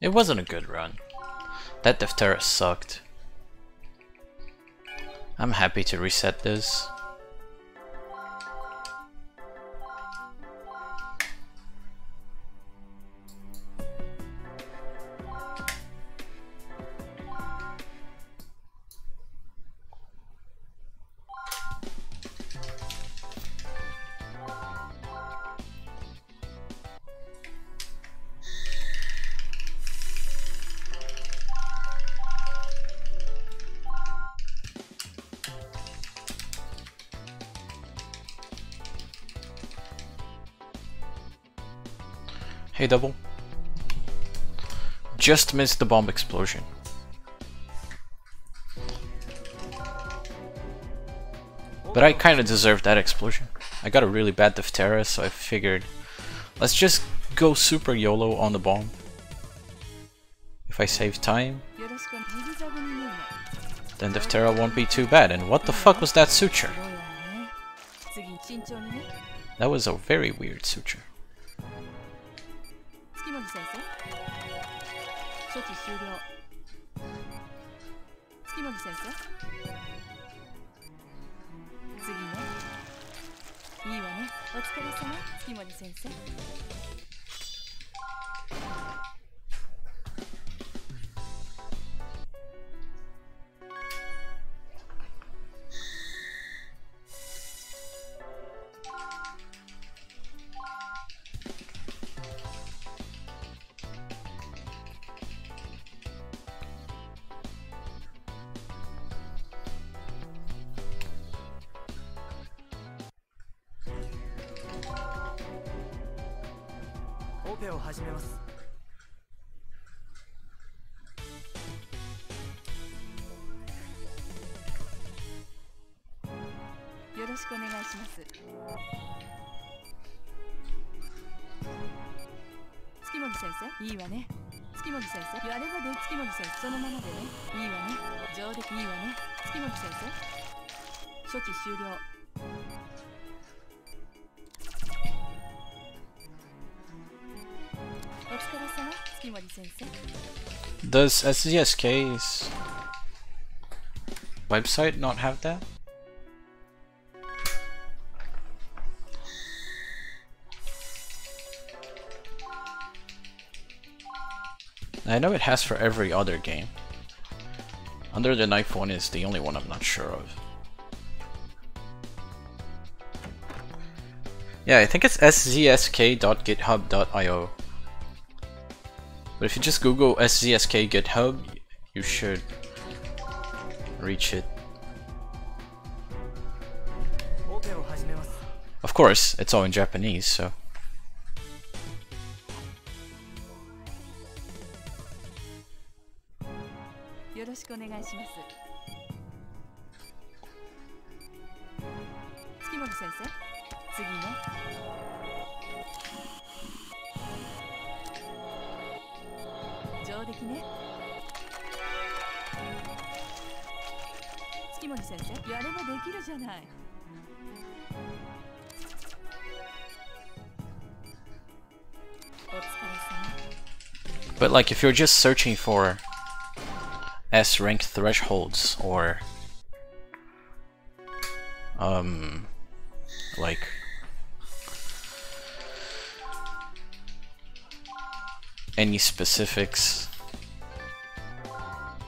It wasn't a good run. That Deftera sucked. I'm happy to reset this. Hey double. Just missed the bomb explosion. But I kinda deserved that explosion. I got a really bad Deftera, so I figured let's just go super YOLO on the bomb. If I save time, then Deftera won't be too bad. And what the fuck was that suture? That was a very weird suture. 処置終了。月森先生？次ね。いいわね。お疲れ様。月森先生。いいわね。月森先生。やればで月森先生。そのままでね。いいわね。上出来いいわね。月森先生。処置終了。お疲れ様。月森先生。Does SZSK's website not have that? I know it has for every other game. Under the Knife one is the only one I'm not sure of. Yeah, I think it's szsk.github.io. But if you just Google SZSK GitHub, you should reach it. Of course, it's all in Japanese, so... if you're just searching for S rank thresholds or um like any specifics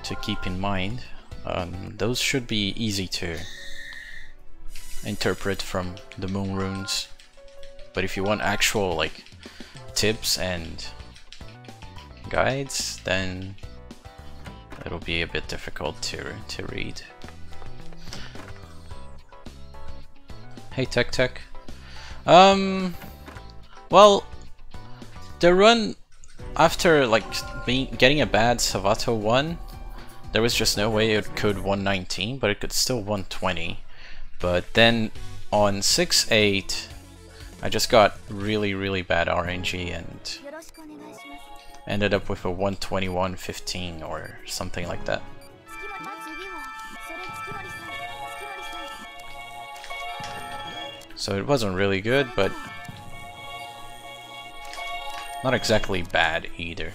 to keep in mind, um, those should be easy to interpret from the moon runes. But if you want actual like tips and guides, then it'll be a bit difficult to to read. Hey Tech Tech. Um well the run after like being getting a bad Savato 1 there was just no way it could 119 but it could still 120 but then on 6-8 I just got really really bad RNG and ended up with a 121.15 or something like that. So it wasn't really good, but not exactly bad either.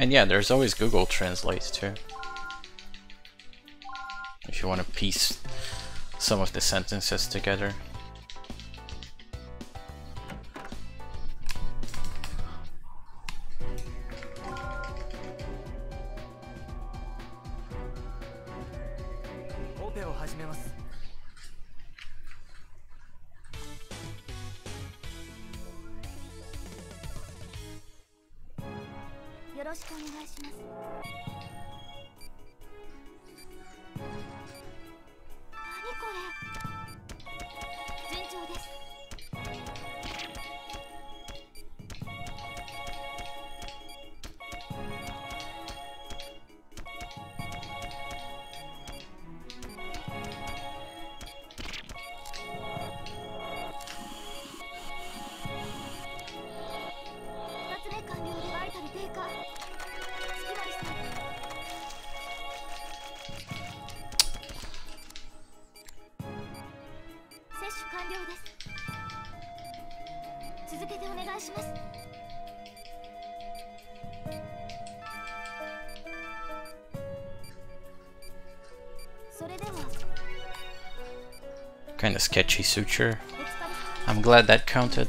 And yeah, there's always Google Translate too. If you want to piece some of the sentences together. Suture. I'm glad that counted.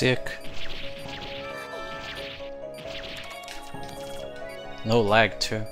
Sick. No lag too.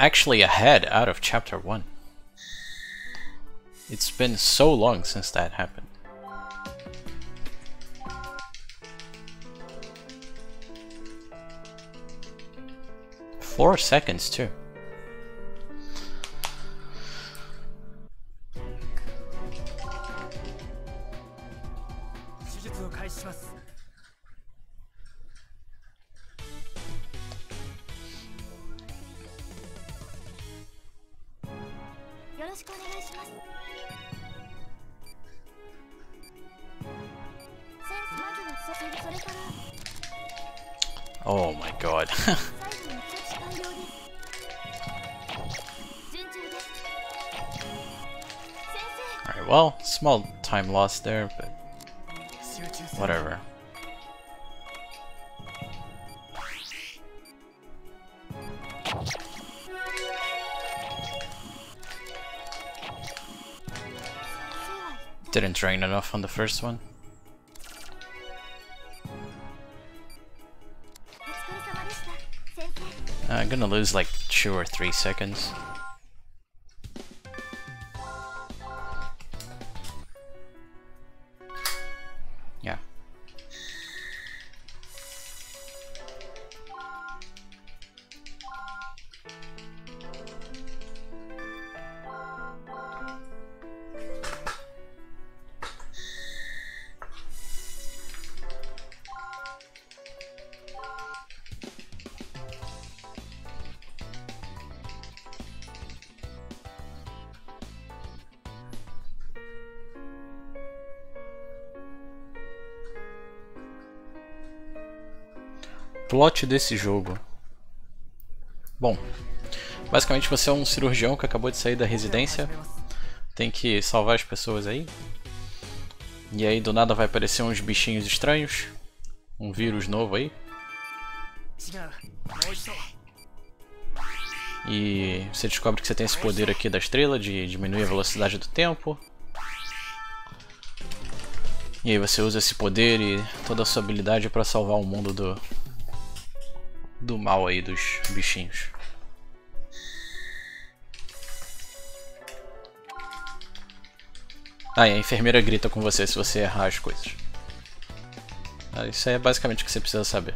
Actually ahead out of chapter 1. It's been so long since that happened. Four seconds too. Loss there, but whatever. Didn't drain enough on the first one. I'm gonna lose like two or three seconds. plot desse jogo? Bom, basicamente você é um cirurgião que acabou de sair da residência, tem que salvar as pessoas aí. E aí do nada vai aparecer uns bichinhos estranhos, um vírus novo aí. E você descobre que você tem esse poder aqui da estrela de diminuir a velocidade do tempo. E aí você usa esse poder e toda a sua habilidade para salvar o mundo do, mal aí dos bichinhos. Ah, a enfermeira grita com você se você errar as coisas. Ah, isso é basicamente o que você precisa saber.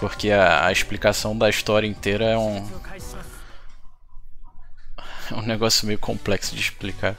Porque a, a explicação da história inteira é um... É um negócio meio complexo de explicar.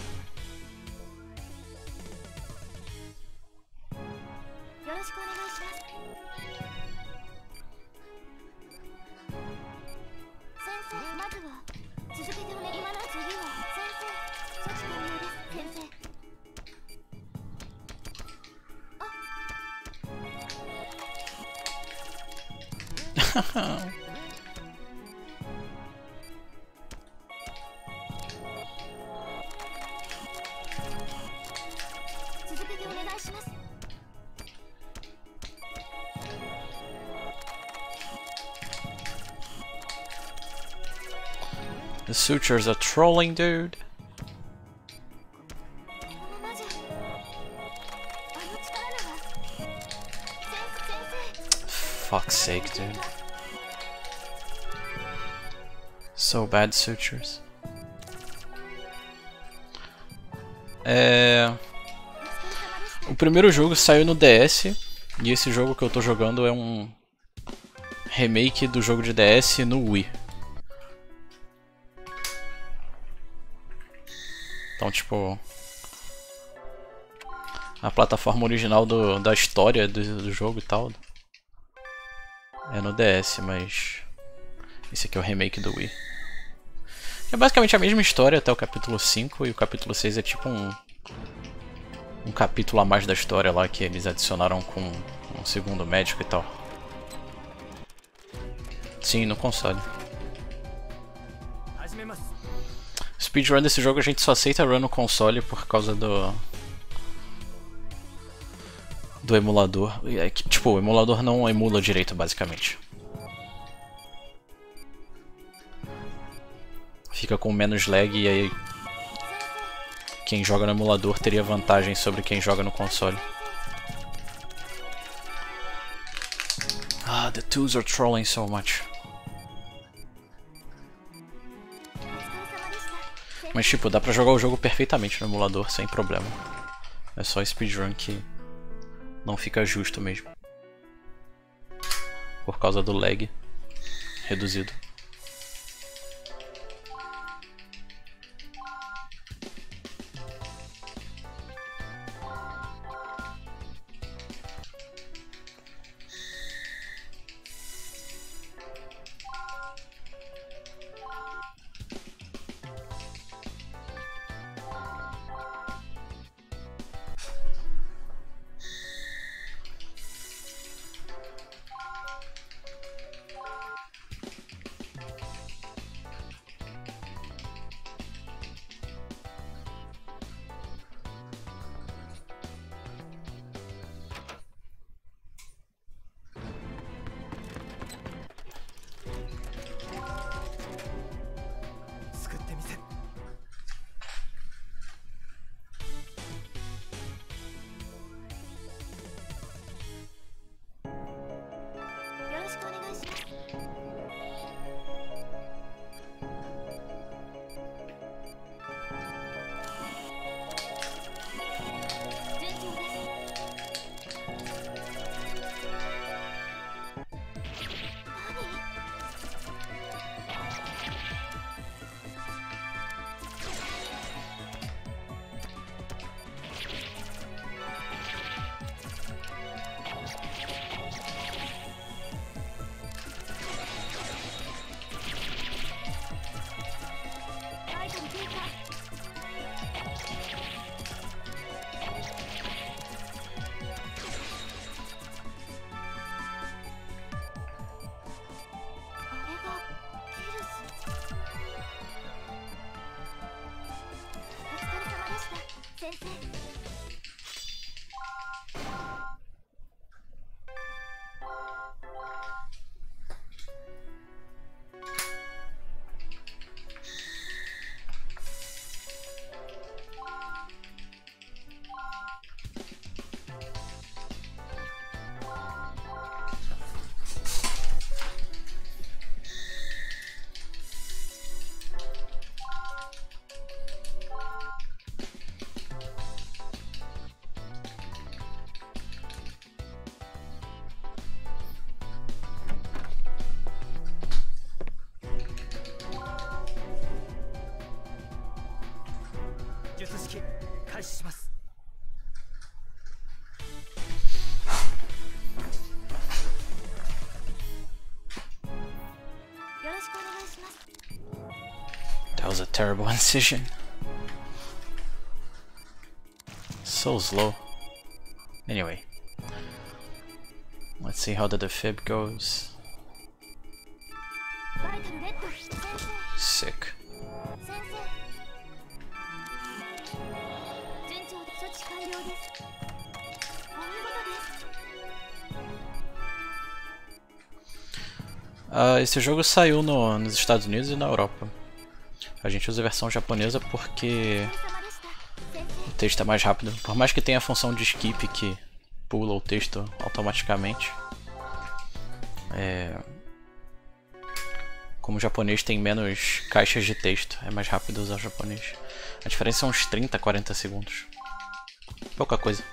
Sutures, a trolling dude. Fuck's sake, dude. So bad sutures. É... O primeiro jogo saiu no DS e esse jogo que eu tô jogando é um remake do jogo de DS no Wii. Então, tipo, a plataforma original do, da história do, do jogo e tal é no DS, mas esse aqui é o remake do Wii. É basicamente a mesma história até o capítulo 5 e o capítulo 6 é tipo um um capítulo a mais da história lá que eles adicionaram com um segundo médico e tal. Sim, no console. Speedrun desse jogo a gente só aceita run no console por causa do. do emulador. É tipo, o emulador não emula direito, basicamente. Fica com menos lag e aí quem joga no emulador teria vantagem sobre quem joga no console. Ah, the twos are trolling so much. Mas tipo, dá pra jogar o jogo perfeitamente no emulador sem problema. É só speedrun que não fica justo mesmo. Por causa do lag reduzido. was a terrible incision. So slow. Anyway. Let's see how the defib goes. Sick. Uh, esse jogo saiu no, nos Estados Unidos e na Europa. A gente usa a versão japonesa porque o texto é mais rápido. Por mais que tenha a função de skip que pula o texto automaticamente. É... Como o japonês tem menos caixas de texto, é mais rápido usar o japonês. A diferença é uns 30, 40 segundos. Pouca coisa.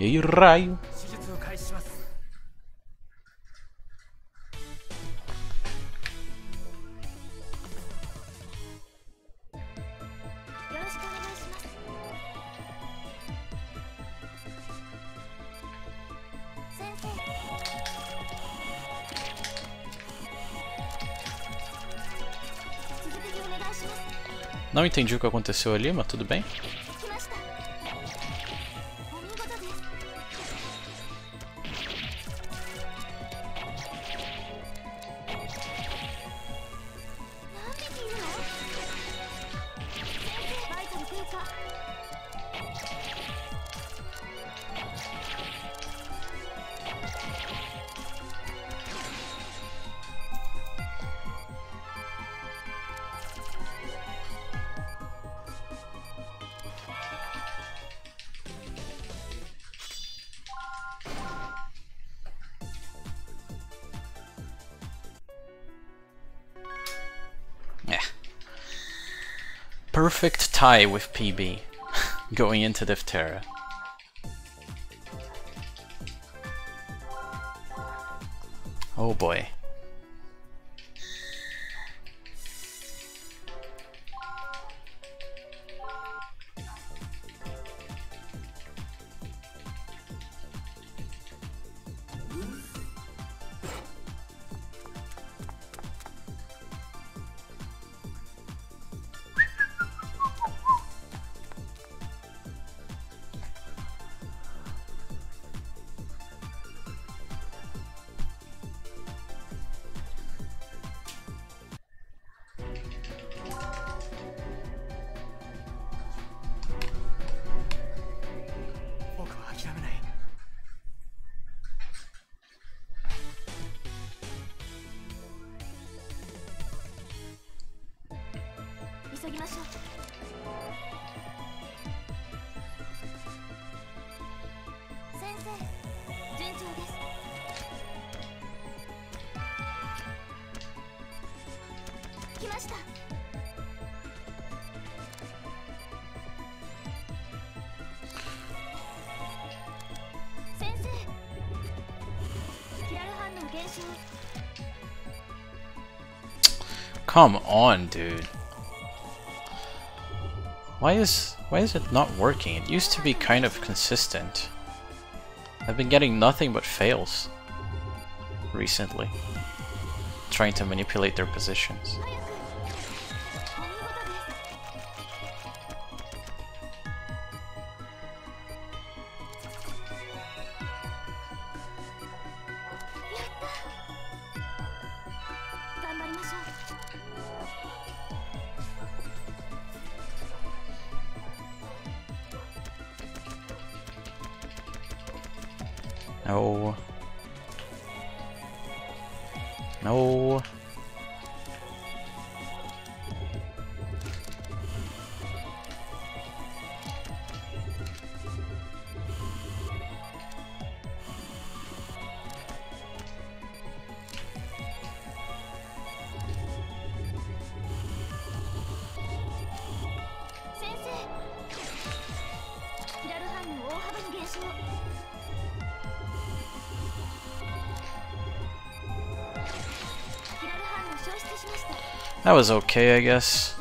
E aí, raio! Não entendi o que aconteceu ali, mas tudo bem. Tie with PB. Going into Deftera. Oh boy. Come on, dude. Why is why is it not working? It used to be kind of consistent. I've been getting nothing but fails recently. Trying to manipulate their positions. That was okay, I guess.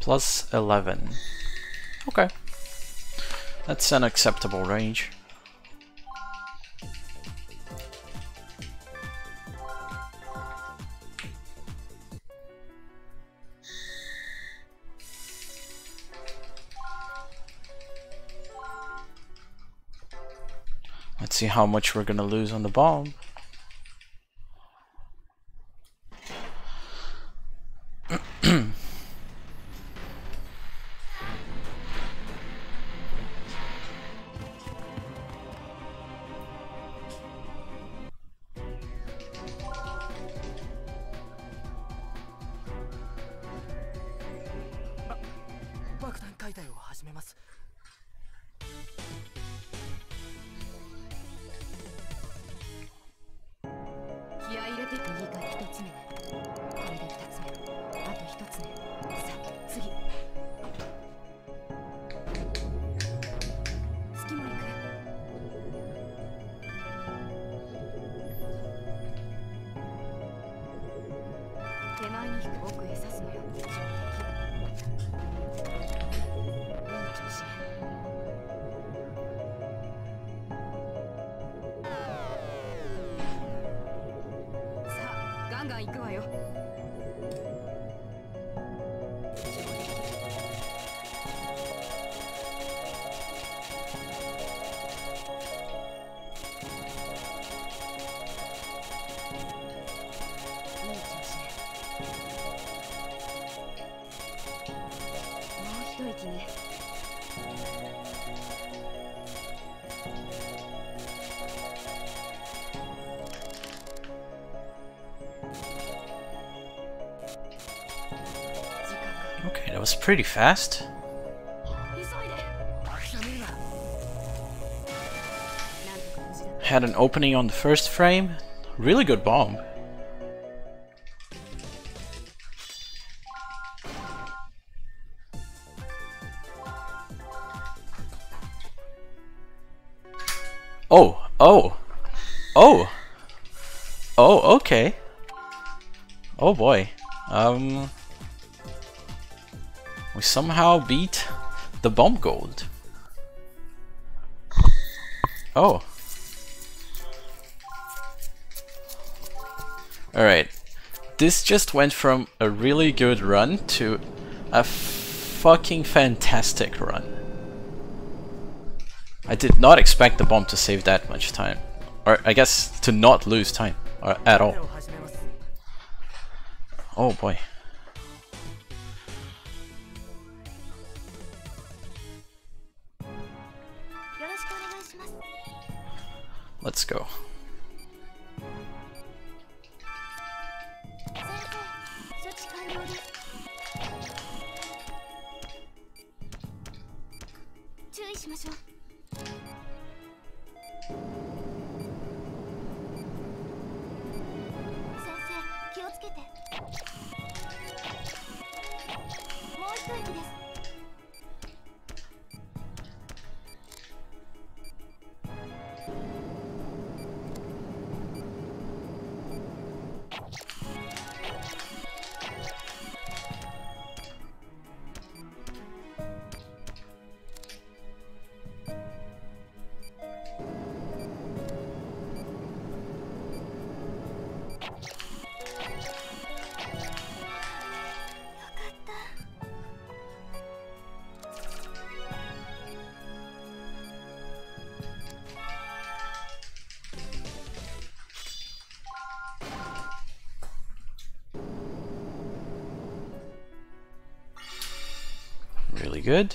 Plus 11. Okay. That's an acceptable range. How much we're gonna lose on the bomb.. 行くわよ。was pretty fast. Had an opening on the first frame. Really good bomb. Oh, oh, oh, oh, okay. Oh boy. Um, we somehow beat the bomb gold. Oh. Alright. This just went from a really good run to a fucking fantastic run. I did not expect the bomb to save that much time. Or I guess to not lose time or, at all. Oh boy. Good.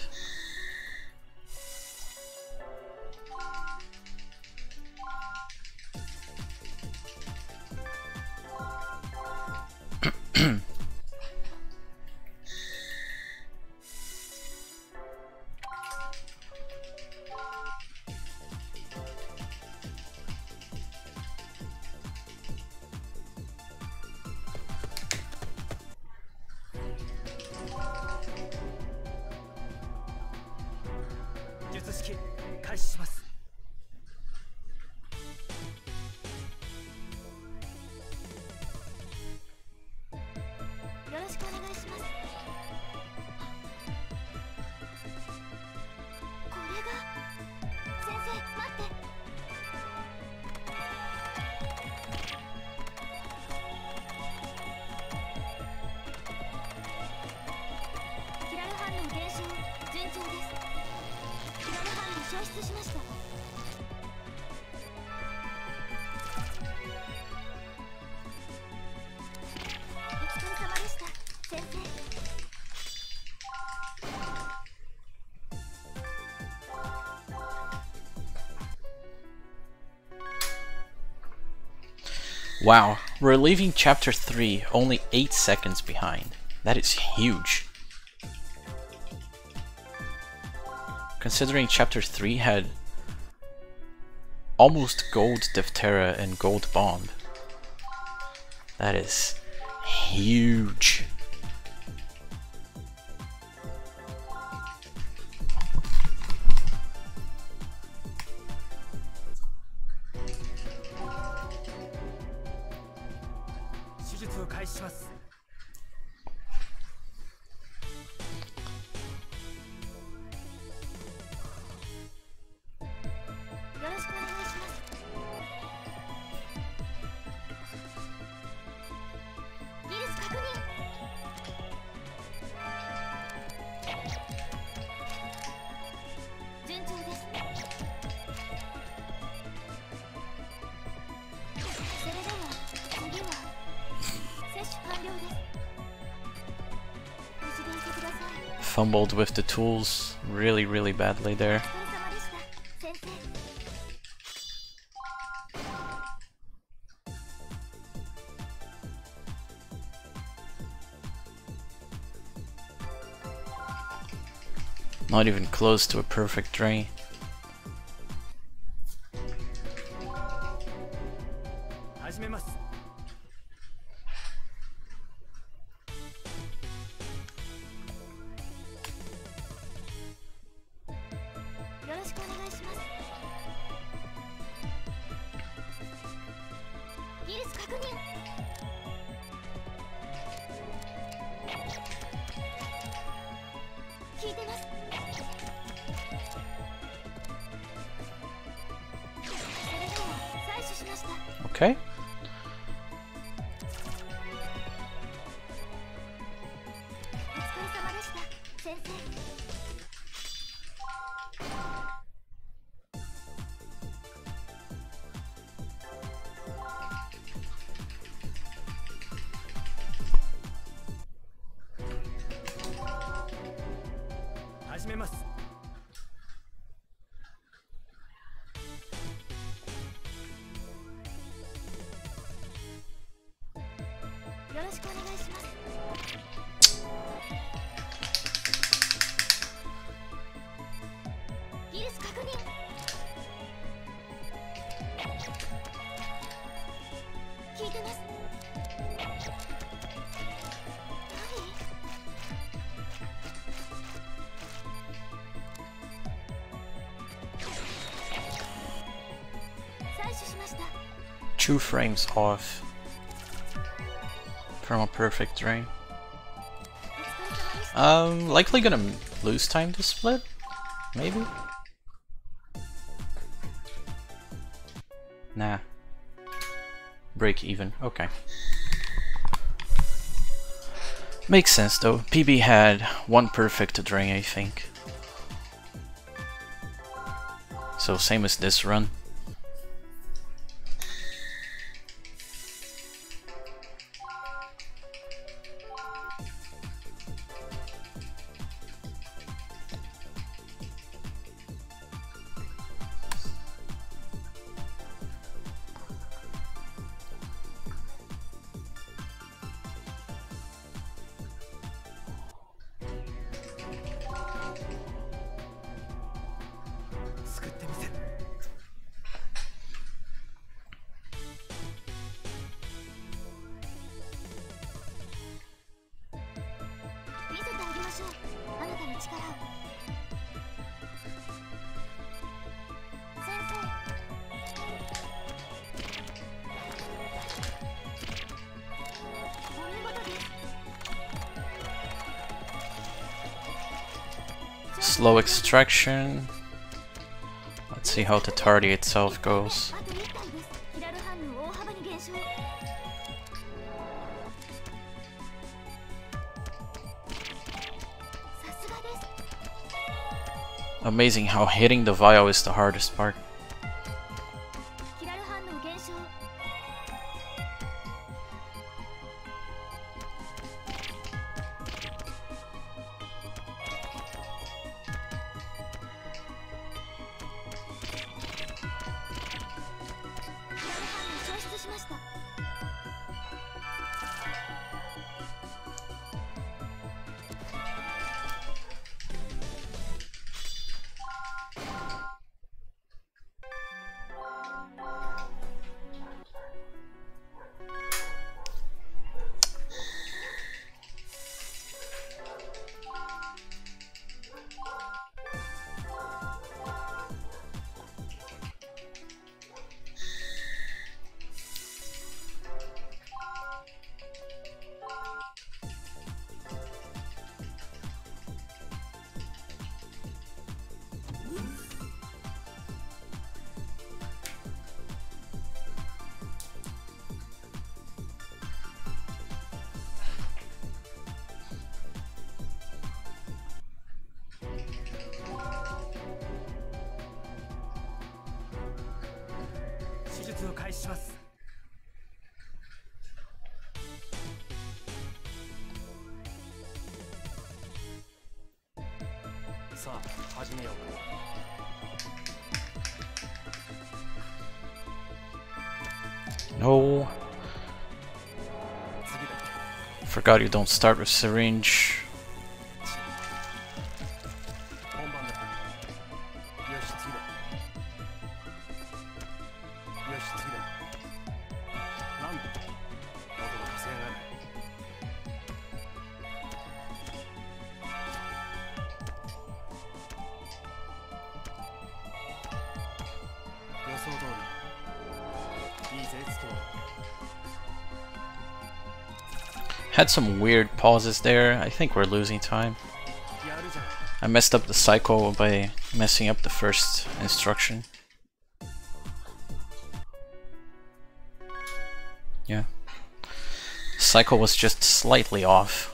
Wow, we're leaving chapter 3 only 8 seconds behind. That is huge. Considering chapter 3 had almost gold Deftera and gold Bomb. That is huge. ます。fumbled with the tools really, really badly there. Not even close to a perfect drain. two frames off from a perfect drain. Um, likely gonna lose time to split, maybe? Nah. Break even, okay. Makes sense though, PB had one perfect drain I think. So same as this run. distraction. Let's see how the tardy itself goes. Amazing how hitting the vial is the hardest part. 術を開始しますさあ始めよう No, 次だ forgot you don't start with syringe. had some weird pauses there. I think we're losing time. I messed up the cycle by messing up the first instruction. Yeah. Cycle was just slightly off.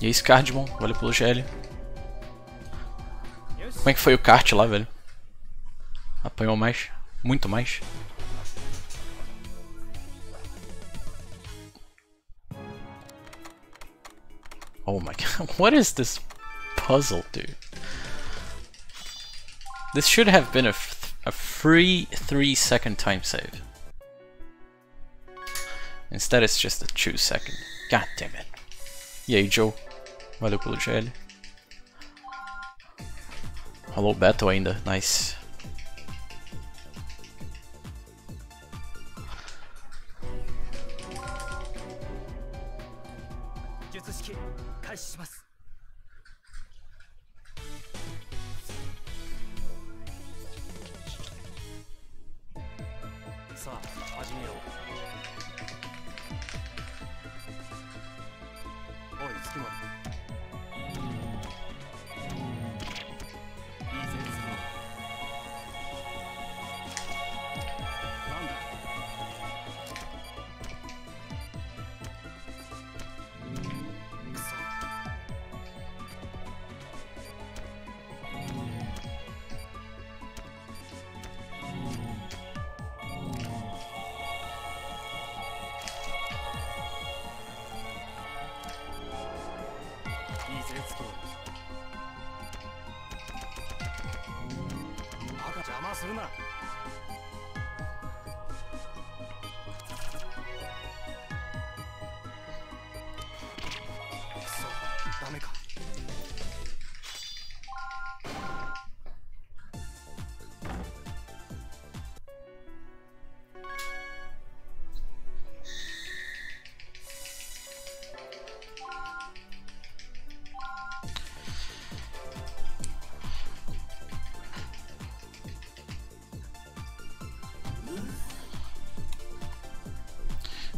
E Cardmon, Scardimon, valeu pelo GL. Como é que foi o kart lá, velho? Apanhou mais? Muito mais? Oh my god, what is this puzzle, dude? This should have been a, a free 3 second time save. Instead it's just a 2 second. God damn it. E aí, Joe? Valeu pelo GL. Rolou battle ainda, nice. 邪魔するな。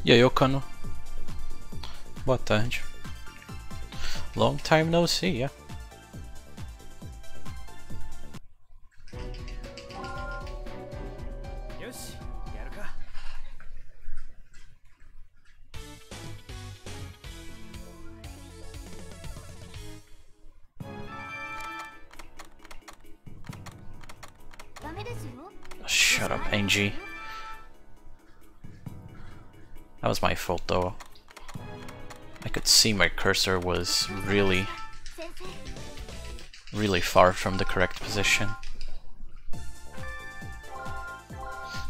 E aí, Okano? Boa tarde. Long time no see, yeah. Though. I could see my cursor was really, really far from the correct position.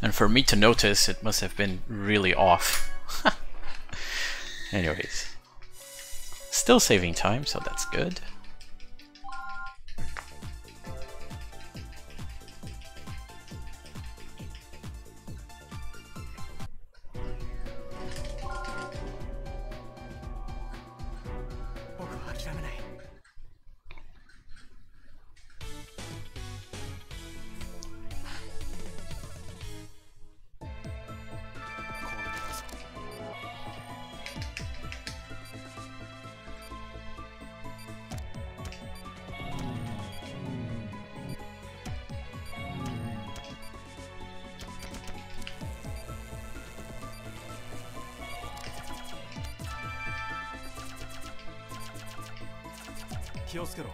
And for me to notice, it must have been really off. Anyways. Still saving time, so that's good. 気をつけろ。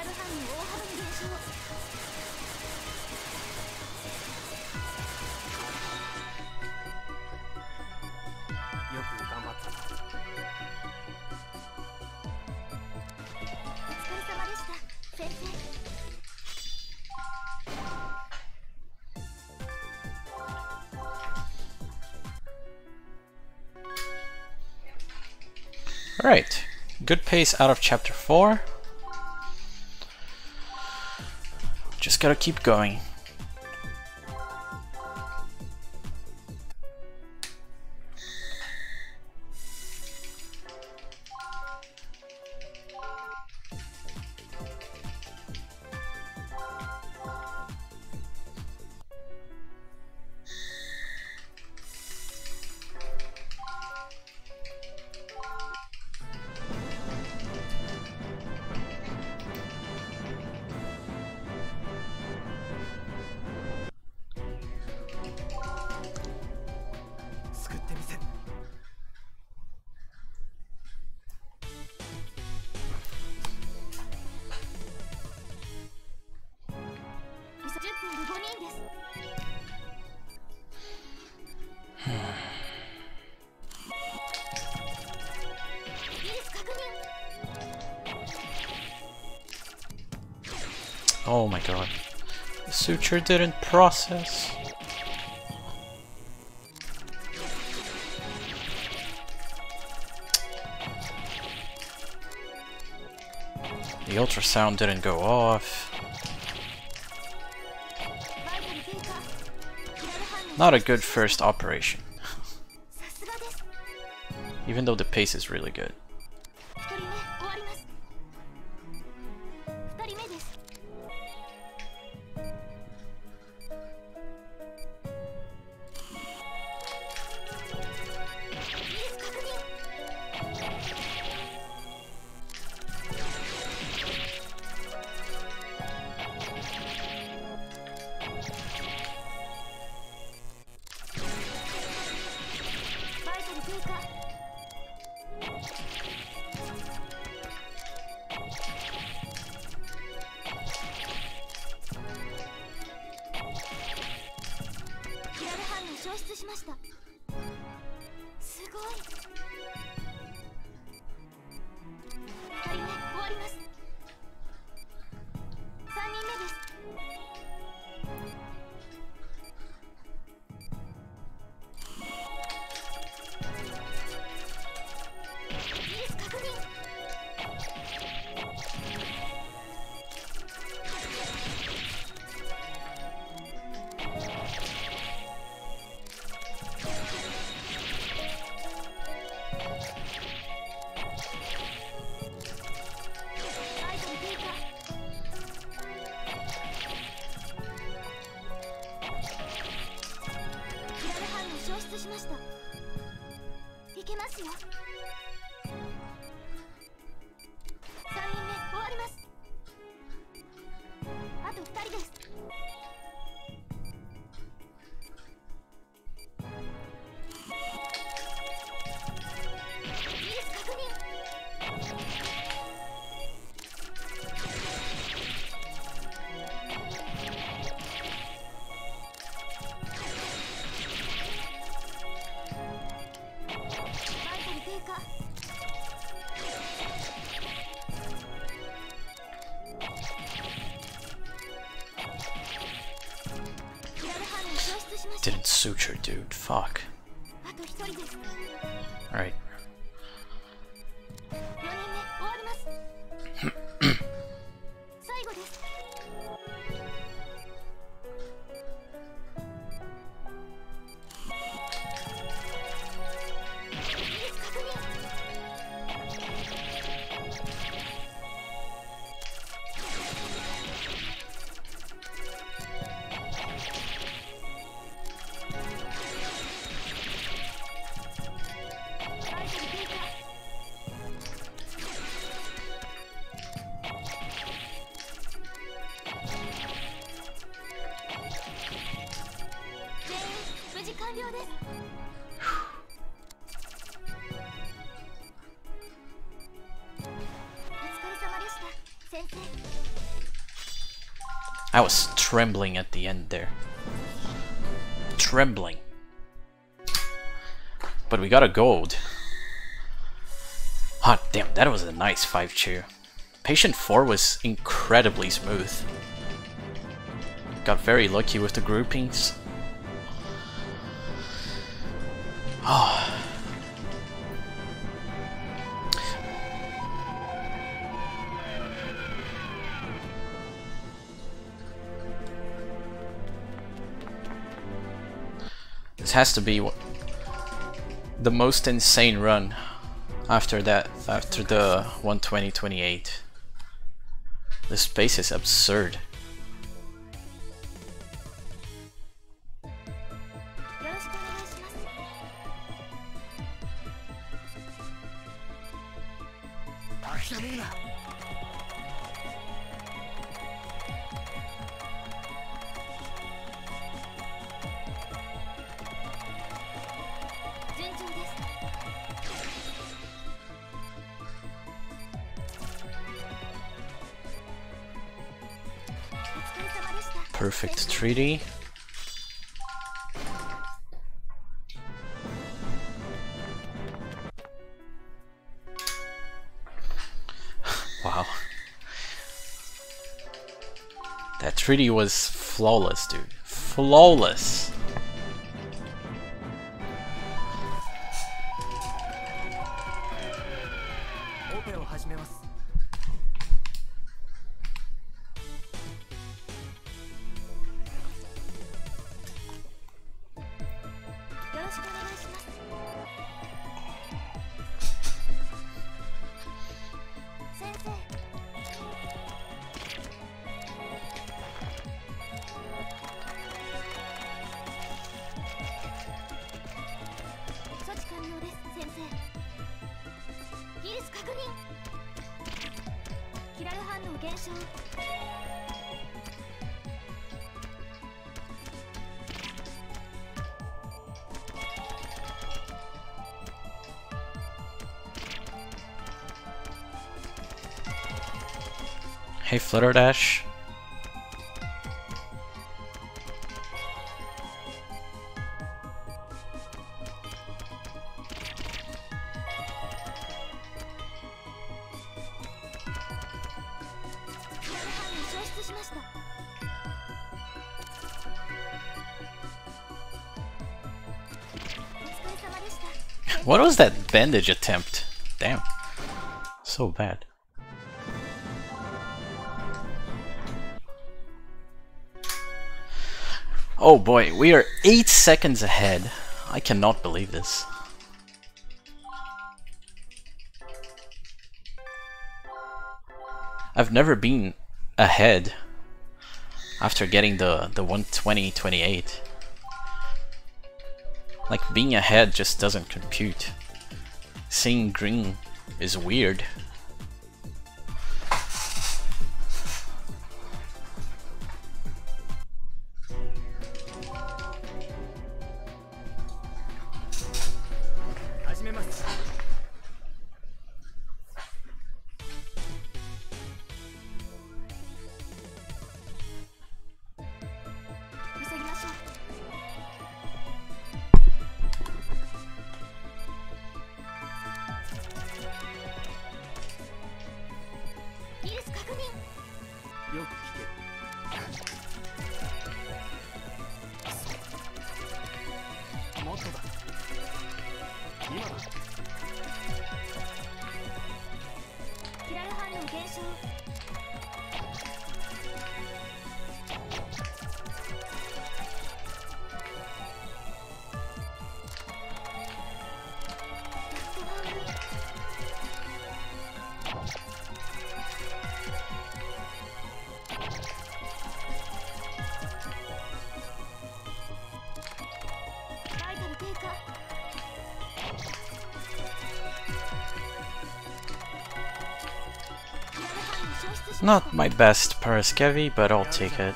キラル範囲を大幅に減少よく頑張ったなお疲れ様でした先生 Alright, good pace out of chapter 4. Gotta keep going. Oh my god. The suture didn't process. The ultrasound didn't go off. Not a good first operation. Even though the pace is really good. と2人です。I was trembling at the end there. Trembling. But we got a gold. Hot damn, that was a nice 5 cheer. Patient 4 was incredibly smooth. Got very lucky with the groupings. This has to be the most insane run after that, after the 120-28. This pace is absurd. Perfect Triti. wow. That Triti was flawless, dude. Flawless. Bandage attempt? Damn. So bad. Oh boy, we are 8 seconds ahead. I cannot believe this. I've never been ahead after getting the, the 120-28. Like being ahead just doesn't compute. Seeing green is weird. Not my best Paraskevi, but I'll take it.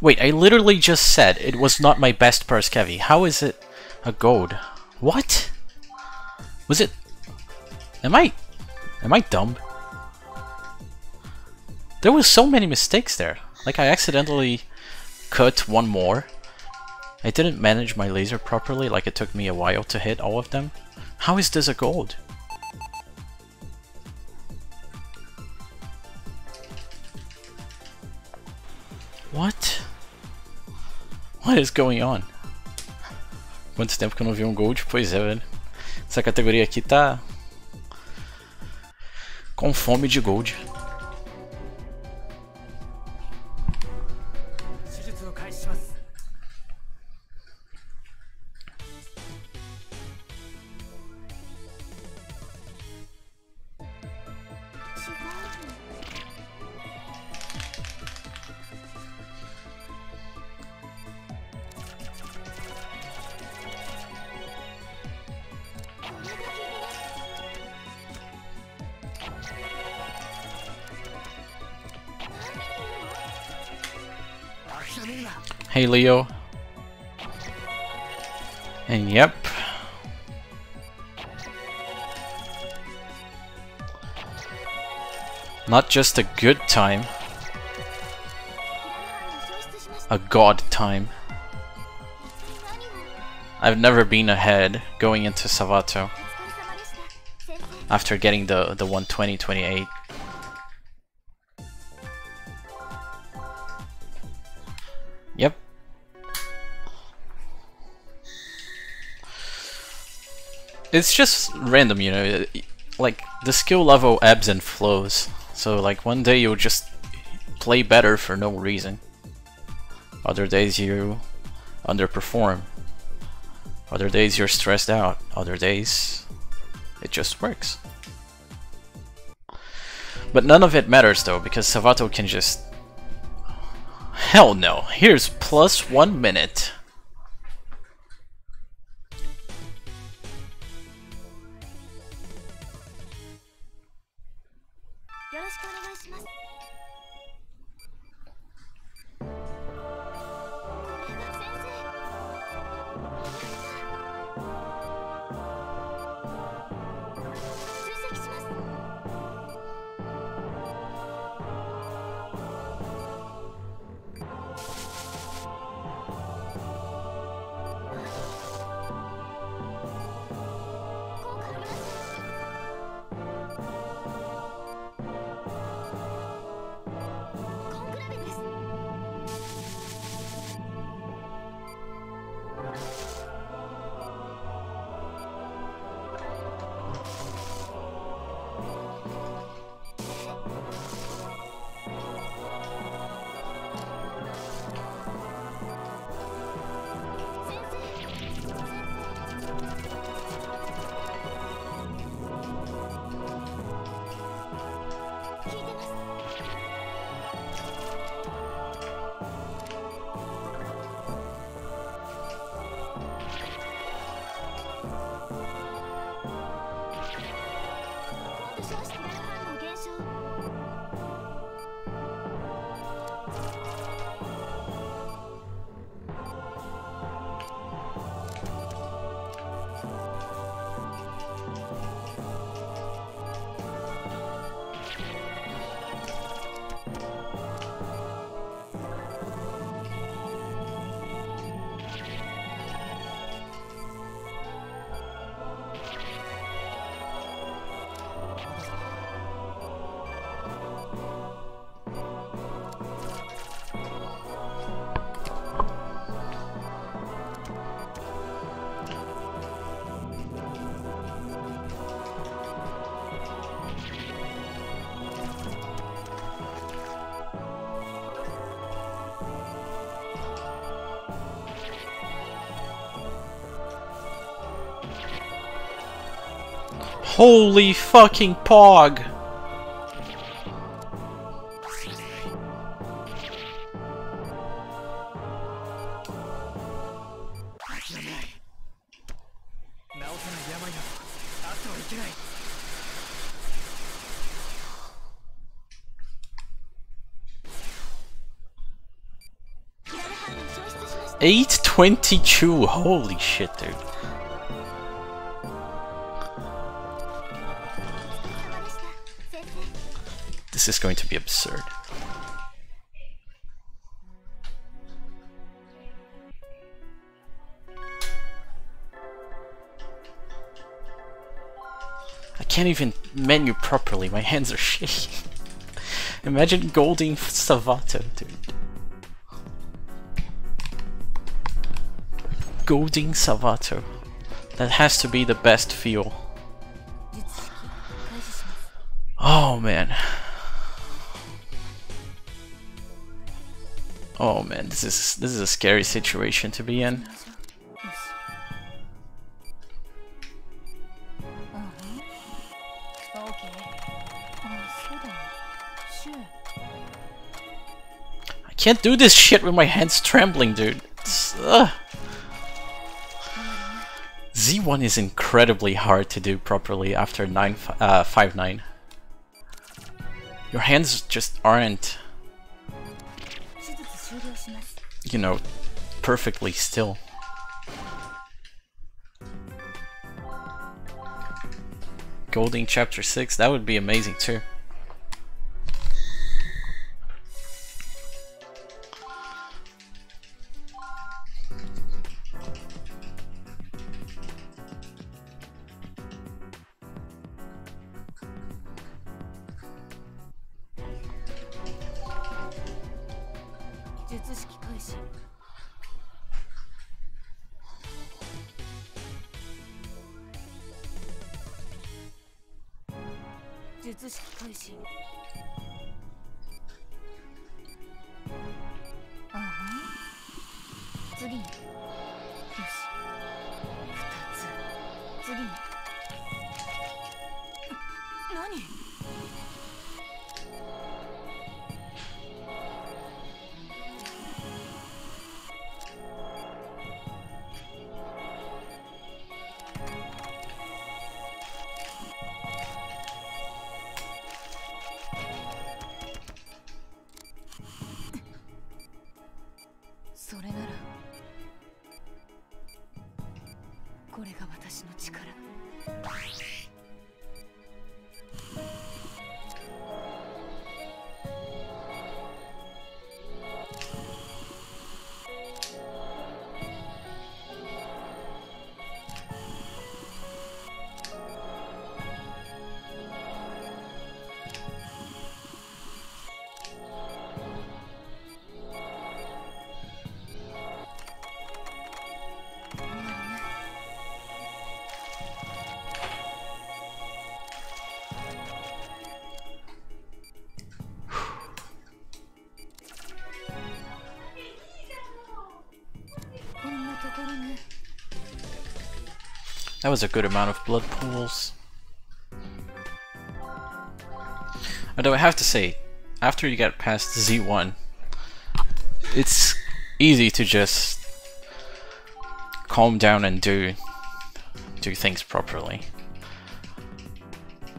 Wait, I literally just said it was not my best Paraskevi. How is it a gold? What? Was it... Am I... Am I dumb? There was so many mistakes there. Like I accidentally cut one more. I didn't manage my laser properly, like it took me a while to hit all of them. How is this a gold? What? What is going on? Quanto tempo que eu não vi um gold? Pois é, velho. Essa categoria aqui tá... Com fome de gold. Hey, Leo. And yep. Not just a good time. A god time. I've never been ahead going into Savato after getting the, the 120-28 It's just random, you know, uh, like the skill level ebbs and flows. So like one day you'll just play better for no reason. Other days you underperform. Other days you're stressed out. Other days it just works. But none of it matters though, because Savato can just... Hell no, here's plus one minute. Holy fucking pog! Eight twenty-two. Holy shit, dude. This is going to be absurd. I can't even menu properly, my hands are shaking. Imagine Golding Savato, dude. Golding Savato. That has to be the best feel. man, this is this is a scary situation to be in. I can't do this shit with my hands trembling, dude. Z1 is incredibly hard to do properly after 9 uh, 5 9. Your hands just aren't you know, perfectly still. Golding Chapter 6, that would be amazing too.「術式開始 That was a good amount of blood pools. Although I have to say, after you get past Z1, it's easy to just calm down and do do things properly.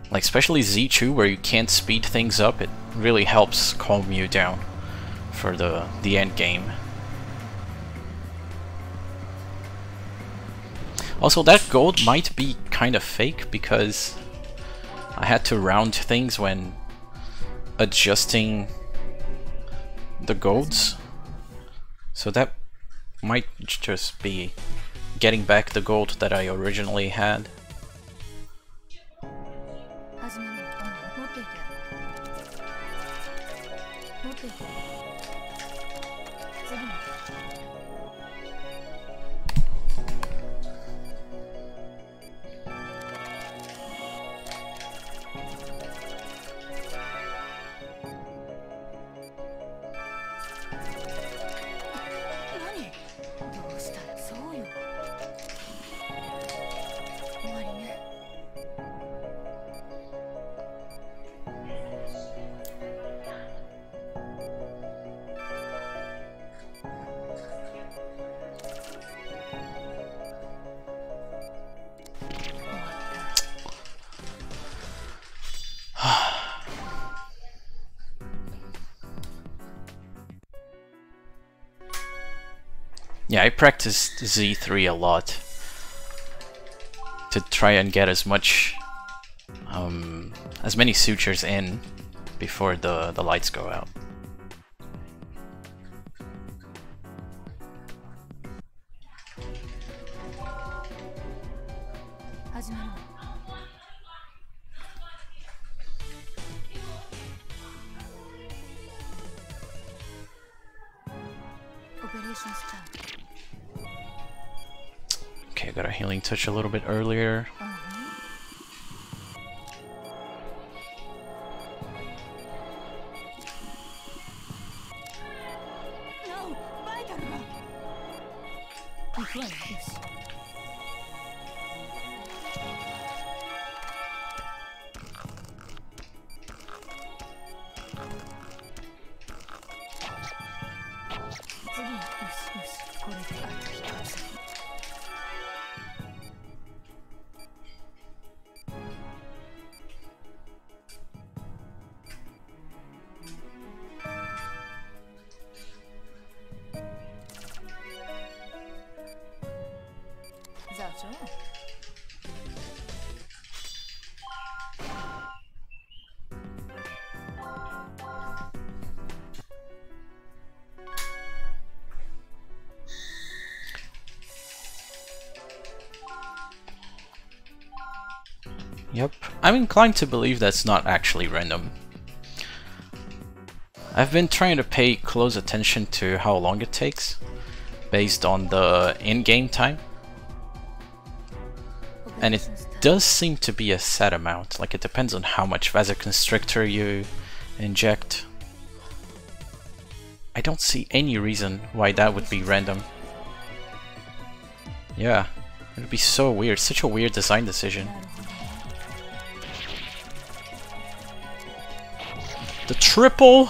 Like especially Z2 where you can't speed things up, it really helps calm you down for the the end game. Also, that gold might be kind of fake because I had to round things when adjusting the golds. So that might just be getting back the gold that I originally had. Practiced Z3 a lot to try and get as much, um, as many sutures in before the, the lights go out. Touch a little bit earlier. I'm inclined to believe that's not actually random. I've been trying to pay close attention to how long it takes, based on the in-game time, and it does seem to be a set amount, like it depends on how much vasoconstrictor you inject. I don't see any reason why that would be random. Yeah, it would be so weird, such a weird design decision. The triple?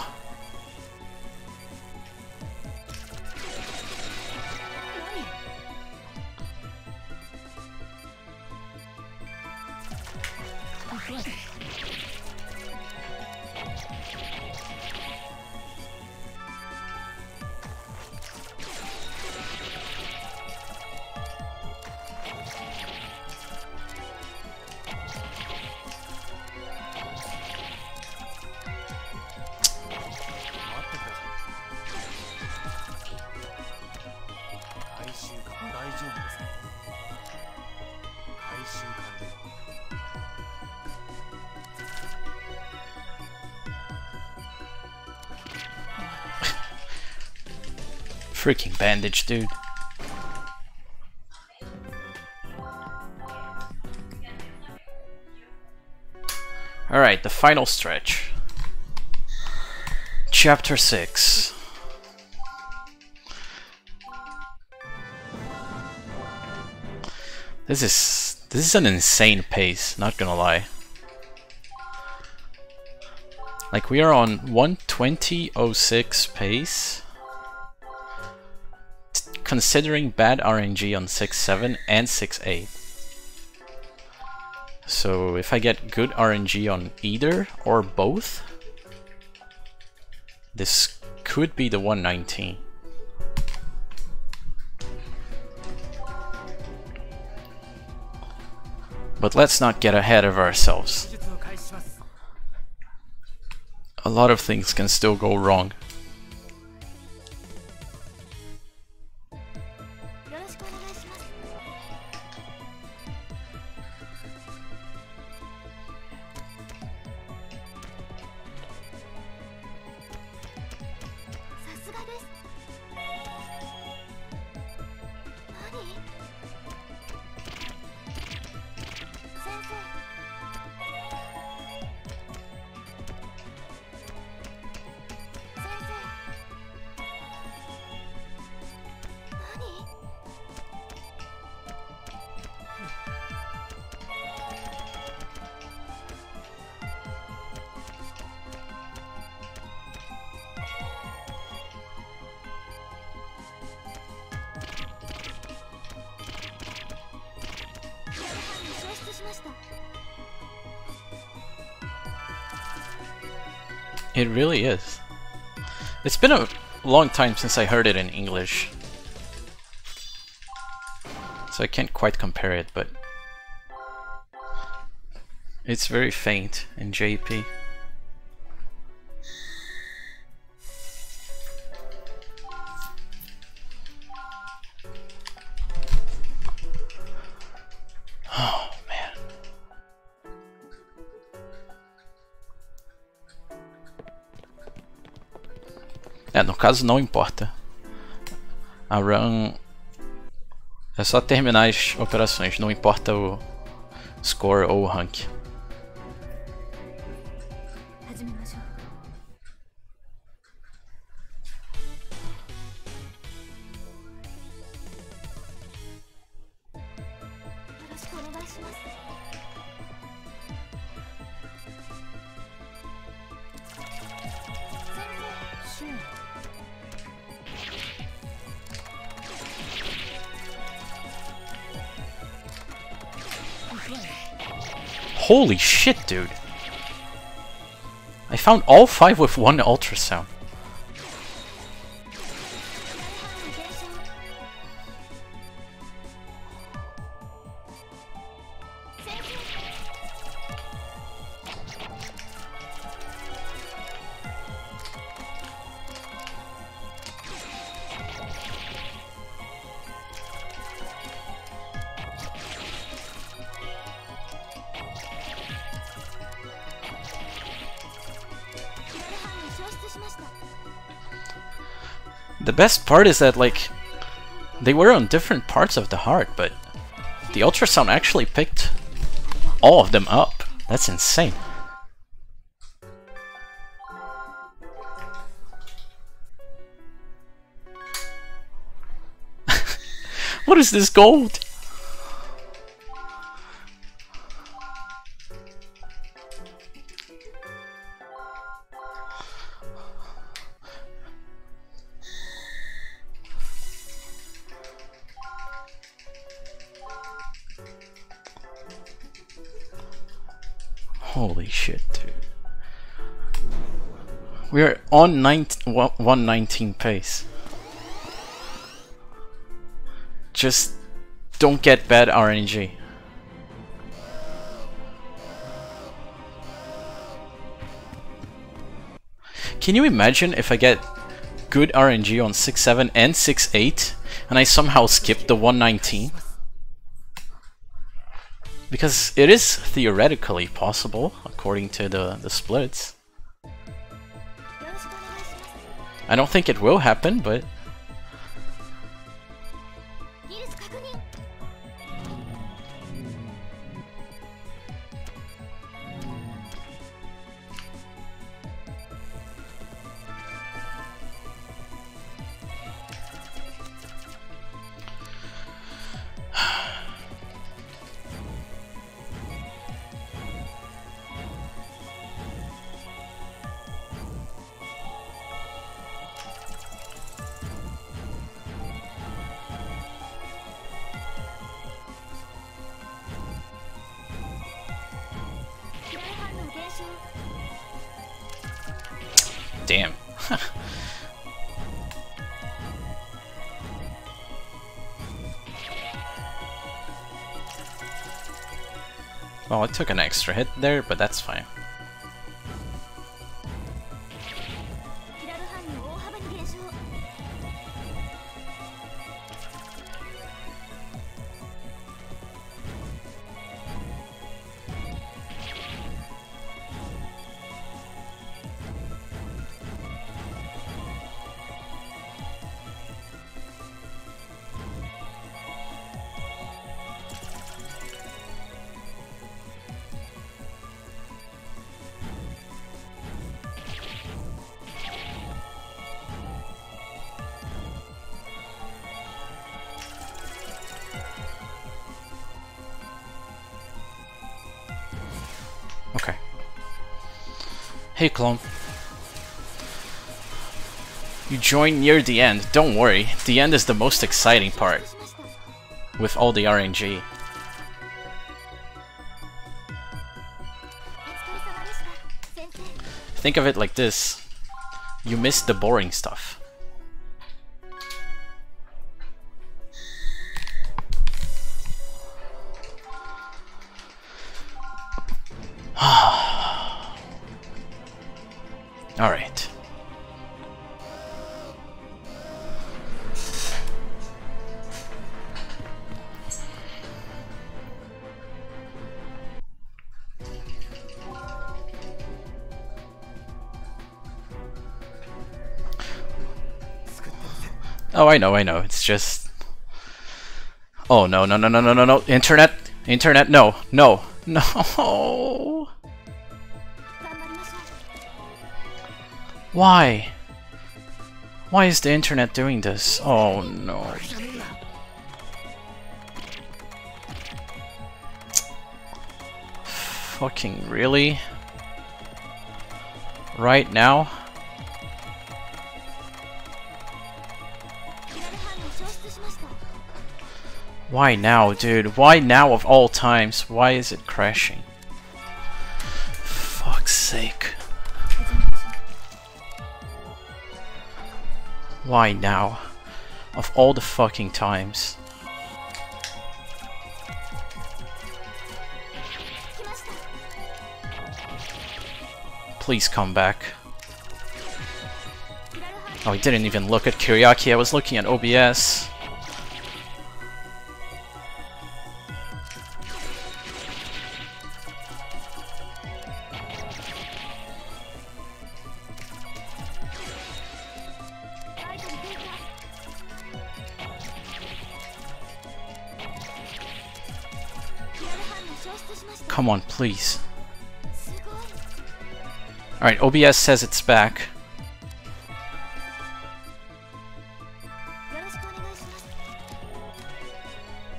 Freaking bandage, dude. Alright, the final stretch. Chapter 6. This is this is an insane pace, not gonna lie. Like we are on 120.06 pace considering bad RNG on 6-7 and 6-8. So if I get good RNG on either or both, this could be the 119. But let's not get ahead of ourselves. A lot of things can still go wrong. It really is. It's been a long time since I heard it in English. So I can't quite compare it, but it's very faint in JP. No caso não importa. A run é só terminar as operações, não importa o score ou o rank. Holy shit, dude! I found all five with one ultrasound. Best part is that, like, they were on different parts of the heart, but the ultrasound actually picked all of them up. That's insane. what is this gold? We're on 19, 119 pace. Just don't get bad RNG. Can you imagine if I get good RNG on 6.7 and 6.8 and I somehow skip the 119? Because it is theoretically possible, according to the, the splits. I don't think it will happen, but extra hit there, but that's fine. Hey, clone. You join near the end. Don't worry, the end is the most exciting part. With all the RNG. Think of it like this. You miss the boring stuff. I know, I know. It's just... Oh, no, no, no, no, no, no, no. Internet! Internet, no, no, no! Why? Why is the internet doing this? Oh, no. Fucking really? Right now? Why now, dude? Why now of all times? Why is it crashing? Fuck's sake. Why now? Of all the fucking times. Please come back. Oh, he didn't even look at Kyriaki, I was looking at OBS. Come on, please. Alright, OBS says it's back.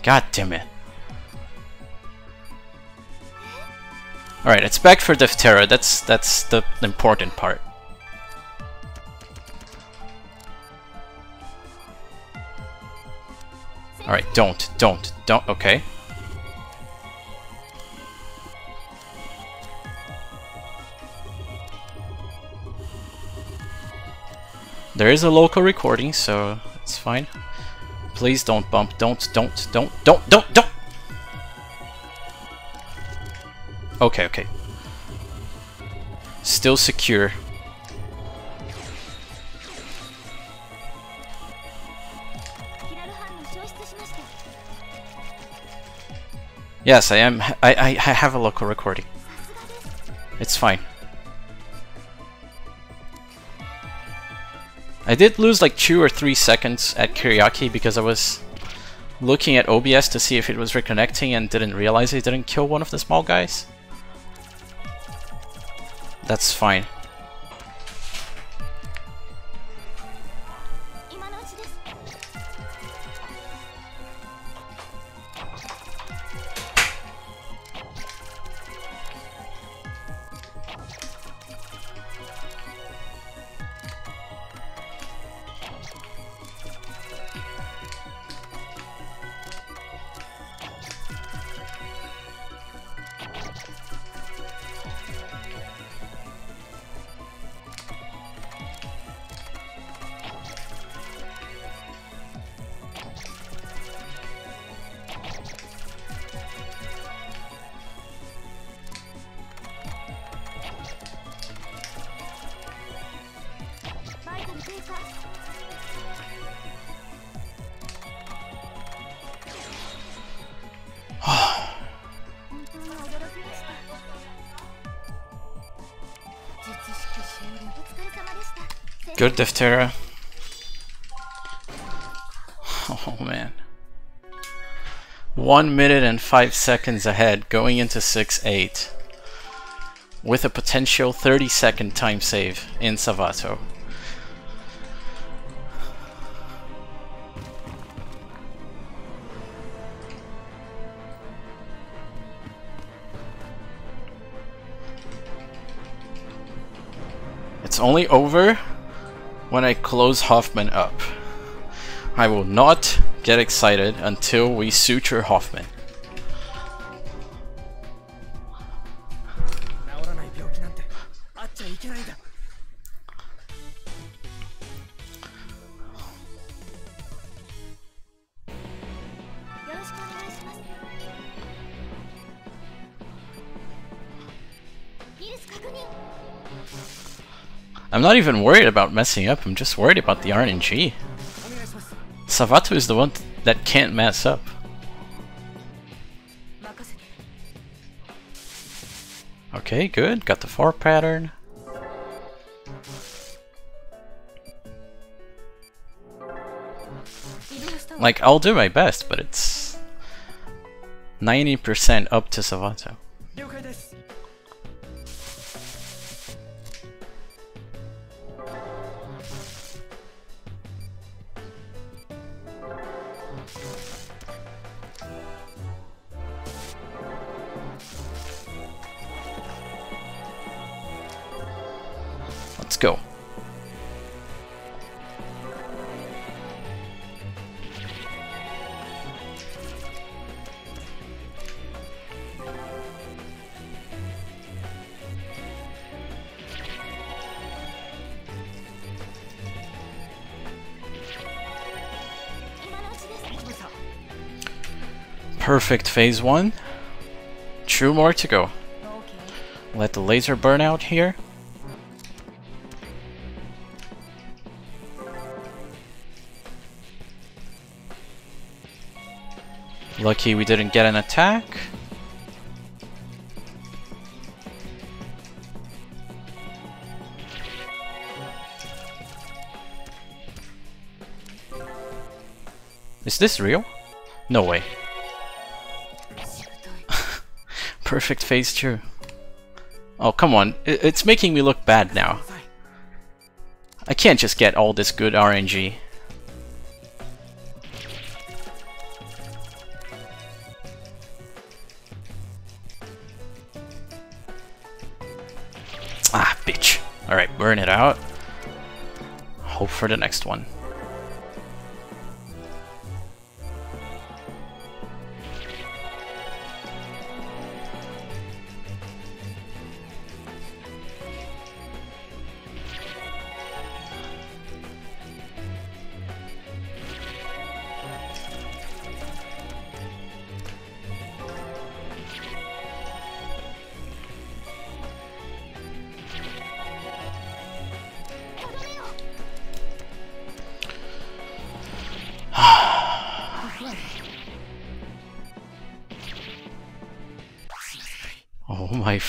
God damn it. Alright, it's back for Deftera. That's that's the important part. Alright, don't, don't, don't. Okay. There is a local recording, so it's fine. Please don't bump. Don't, don't, don't, don't, don't, don't! Okay, okay. Still secure. Yes, I am. I, I, I have a local recording. It's fine. I did lose like two or three seconds at Kyriaki because I was looking at OBS to see if it was reconnecting and didn't realize it didn't kill one of the small guys. That's fine. Good Deftera. Oh man. One minute and five seconds ahead, going into 6-8. With a potential 30 second time save in Savato. It's only over when I close Hoffman up. I will not get excited until we suture Hoffman. not even worried about messing up, I'm just worried about the RNG. Savato is the one th that can't mess up. Okay, good, got the 4 pattern. Like, I'll do my best, but it's... 90% up to Savato. Perfect phase one. Two more to go. Let the laser burn out here. Lucky we didn't get an attack. Is this real? No way. Perfect phase two. Oh, come on. It's making me look bad now. I can't just get all this good RNG. Ah, bitch. Alright, burn it out. Hope for the next one.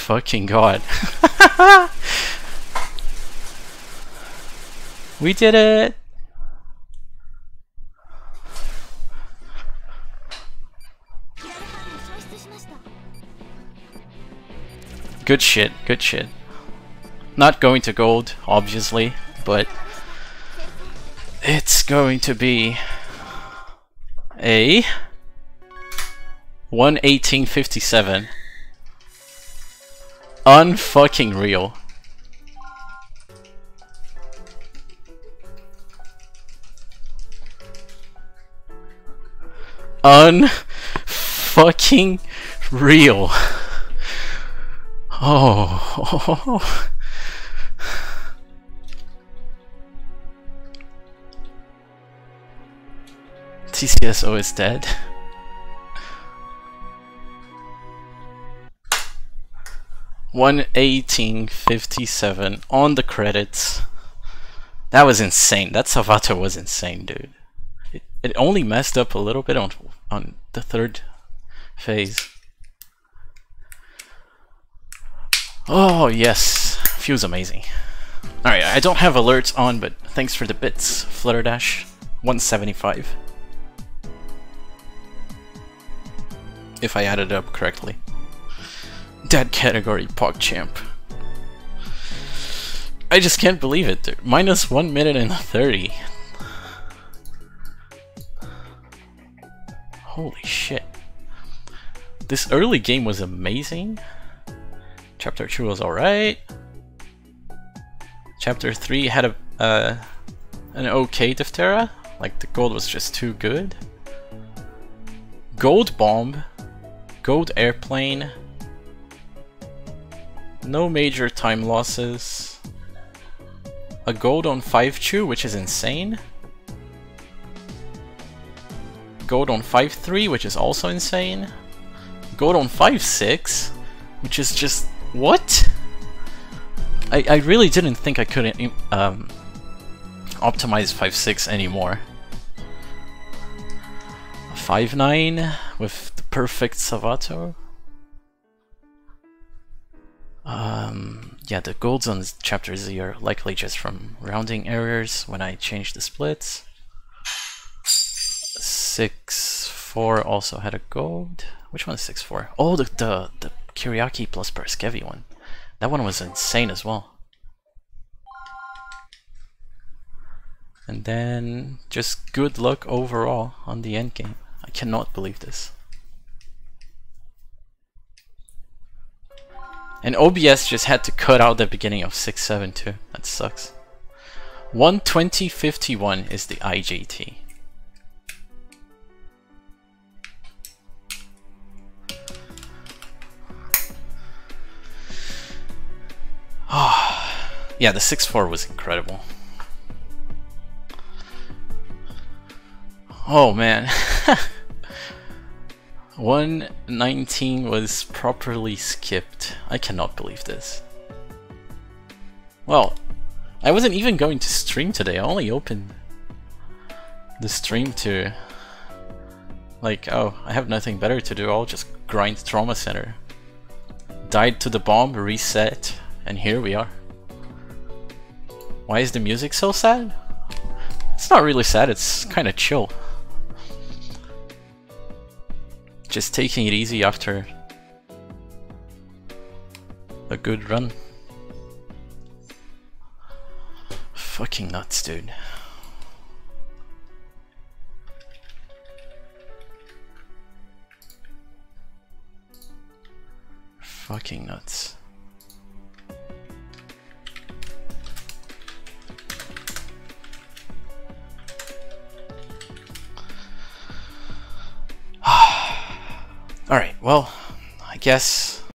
fucking god. we did it! Good shit, good shit. Not going to gold, obviously, but it's going to be a 11857. Unfucking real. Unfucking real. Oh. TCSO is dead. One eighteen fifty seven on the credits. That was insane. That Savato was insane, dude. It, it only messed up a little bit on on the third phase. Oh yes, feels amazing. Alright, I don't have alerts on, but thanks for the bits, Flutterdash. 175. If I added it up correctly. Dead category PogChamp. I just can't believe it. Minus 1 minute and 30. Holy shit. This early game was amazing. Chapter 2 was alright. Chapter 3 had a uh, an okay Deftera. Like, the gold was just too good. Gold Bomb. Gold Airplane. No major time losses. A gold on 5-2, which is insane. Gold on 5-3, which is also insane. Gold on 5-6, which is just... What? I, I really didn't think I could um, optimize 5-6 anymore. 5-9 with the perfect Savato. Um, yeah, the golds on chapter Z are likely just from rounding errors when I change the splits. 6-4 also had a gold. Which one is 6-4? Oh, the, the, the Kyriaki plus Paraskevi one. That one was insane as well. And then just good luck overall on the end game. I cannot believe this. And OBS just had to cut out the beginning of 6-7 too. That sucks. 120.51 is the IGT. Ah, yeah, the 6-4 was incredible. Oh man. 119 was properly skipped. I cannot believe this. Well, I wasn't even going to stream today. I only opened the stream to like, oh, I have nothing better to do. I'll just grind Trauma Center. Died to the bomb, reset, and here we are. Why is the music so sad? It's not really sad, it's kind of chill. Just taking it easy after a good run. Fucking nuts, dude. Fucking nuts. Alright, well, I guess